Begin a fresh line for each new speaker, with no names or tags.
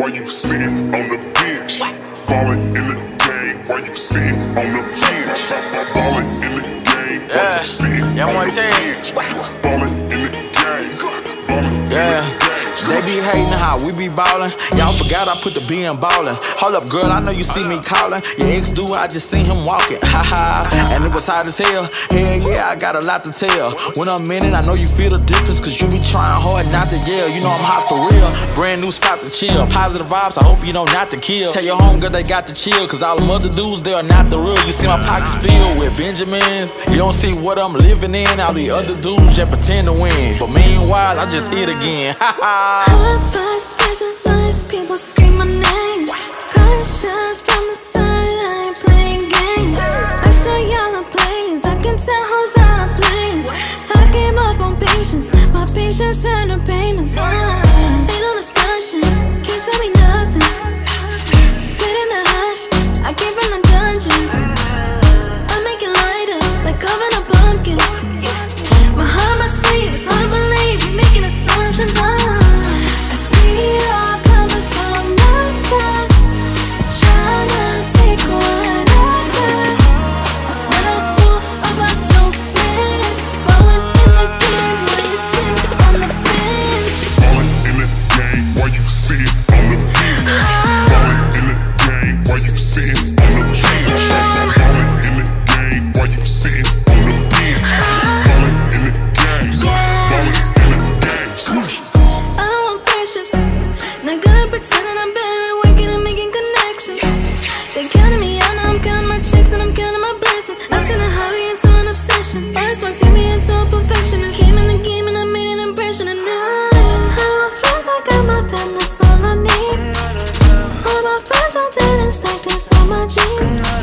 while you sit on the bench. Ballin' in the game. While you sit on the bench. Ballin' in the game. While you sit
Yeah,
on
one
the bench.
They be hating how we be ballin'. Y'all forgot I put the B in ballin'. Hold up, girl, I know you see me callin'. Your ex do, I just seen him walking. Ha ha. And it was hot as hell. Hell yeah, I got a lot to tell. When I'm in it, I know you feel the difference. Cause you be trying hard not to yell. You know I'm hot for real. Brand new spot to chill. Positive vibes, I hope you know not to kill. Tell your homegirl they got to chill. Cause all them other dudes, they are not the real. You see my pockets filled with Benjamins. You don't see what I'm living in. All the other dudes just pretend to win. But meanwhile, I just hit again. Ha ha.
Alibis, visualize, people scream my name. Gunshots from the side, I playing games. I show y'all the planes, I can tell whose on planes. I came up on patience, my patience turn a this work take me into a perfectionist. Game in the game and I made an impression. And now, all my friends, I got my fam, that's all I need. All my friends, I didn't stack this on my jeans.